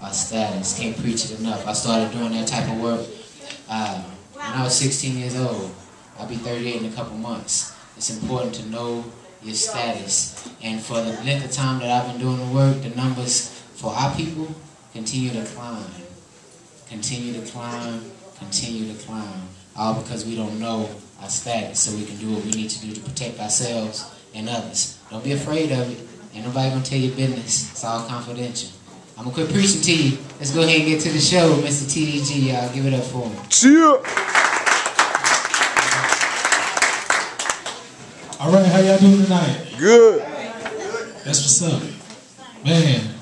our status. Can't preach it enough. I started doing that type of work uh, when I was 16 years old. I'll be 38 in a couple months. It's important to know your status. And for the length of time that I've been doing the work, the numbers for our people continue to climb. Continue to climb, continue to climb. All because we don't know our status, so we can do what we need to do to protect ourselves and others. Don't be afraid of it. Ain't nobody gonna tell your business. It's all confidential. I'm gonna quit preaching to you. Let's go ahead and get to the show, Mr. TDG. Y'all give it up for him. Chill. All right, how y'all doing tonight? Good. That's what's up. Man,